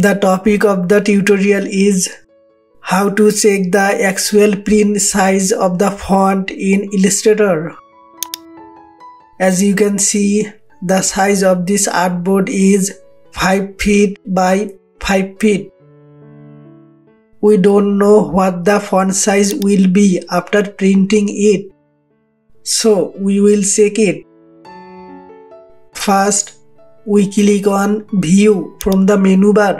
The topic of the tutorial is how to check the actual print size of the font in Illustrator. As you can see, the size of this artboard is 5 feet by 5 feet. We don't know what the font size will be after printing it. So we will check it. First, we click on view from the menu bar.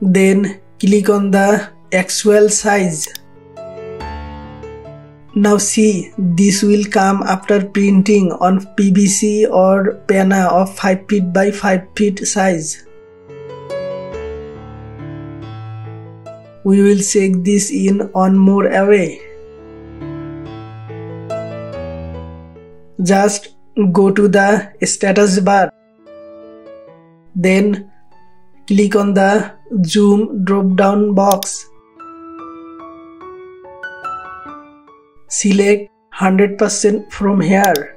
Then click on the actual size. Now see this will come after printing on PVC or panna of 5 feet by 5 feet size. We will check this in on more away just go to the status bar then click on the zoom drop down box. Select 100% from here.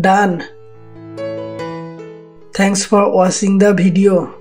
Done. Thanks for watching the video